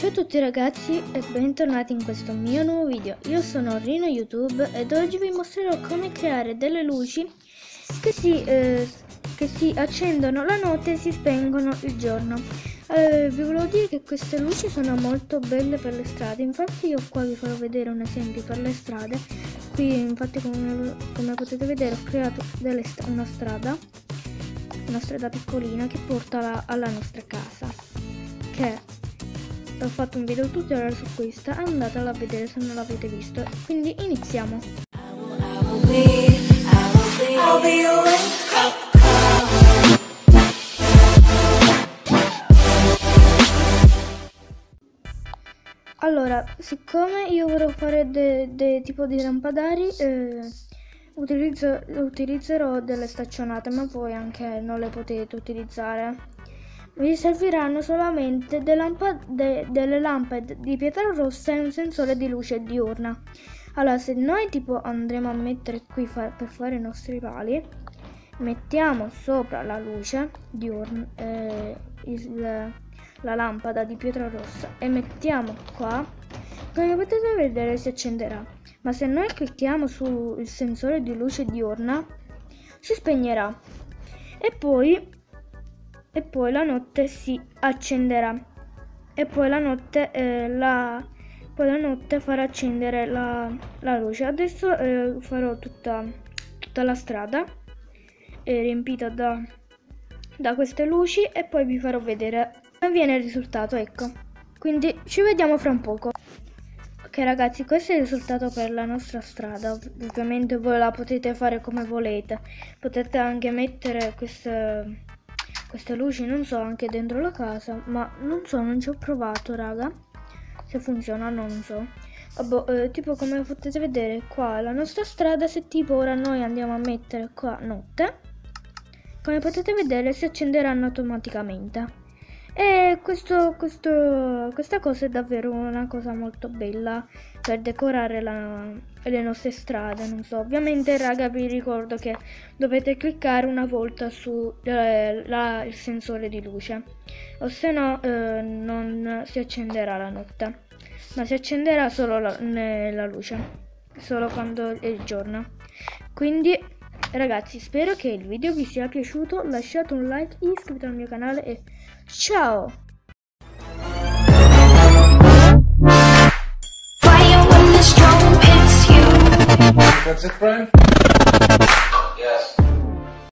Ciao a tutti ragazzi e bentornati in questo mio nuovo video. Io sono Rino YouTube ed oggi vi mostrerò come creare delle luci che si, eh, che si accendono la notte e si spengono il giorno. Eh, vi volevo dire che queste luci sono molto belle per le strade, infatti io qua vi farò vedere un esempio per le strade. Qui infatti come, come potete vedere ho creato st una strada, una strada piccolina che porta alla, alla nostra casa, che ho fatto un video tutorial su questa andatela a vedere se non l'avete visto. Quindi iniziamo. Allora siccome io vorrei fare dei tipo di lampadari eh, utilizzo, utilizzerò delle staccionate ma voi anche non le potete utilizzare vi serviranno solamente de lampa de delle lampade di pietra rossa e un sensore di luce diurna. Allora, se noi tipo andremo a mettere qui fa per fare i nostri pali, mettiamo sopra la luce diurna, eh, il, la lampada di pietra rossa e mettiamo qua, come potete vedere si accenderà. Ma se noi clicchiamo sul sensore di luce diurna, si spegnerà. E poi e poi la notte si accenderà e poi la notte, eh, la, poi la notte farà accendere la, la luce. Adesso eh, farò tutta, tutta, la strada eh, riempita da, da queste luci e poi vi farò vedere come viene il risultato, ecco. Quindi ci vediamo fra un poco. Ok ragazzi, questo è il risultato per la nostra strada. Ovviamente voi la potete fare come volete. Potete anche mettere queste queste luci non so anche dentro la casa ma non so non ci ho provato raga. Se funziona non so. Vabbè, eh, tipo come potete vedere qua la nostra strada se tipo ora noi andiamo a mettere qua notte come potete vedere si accenderanno automaticamente e questo, questo, questa cosa è davvero una cosa molto bella per decorare la, le nostre strade non so. Ovviamente raga vi ricordo che dovete cliccare una volta su eh, sensore di luce o se no eh, non si accenderà la notte ma si accenderà solo la, la luce solo quando è il giorno. Quindi ragazzi spero che il video vi sia piaciuto. Lasciate un like iscrivetevi al mio canale e ciao! That's it, friend?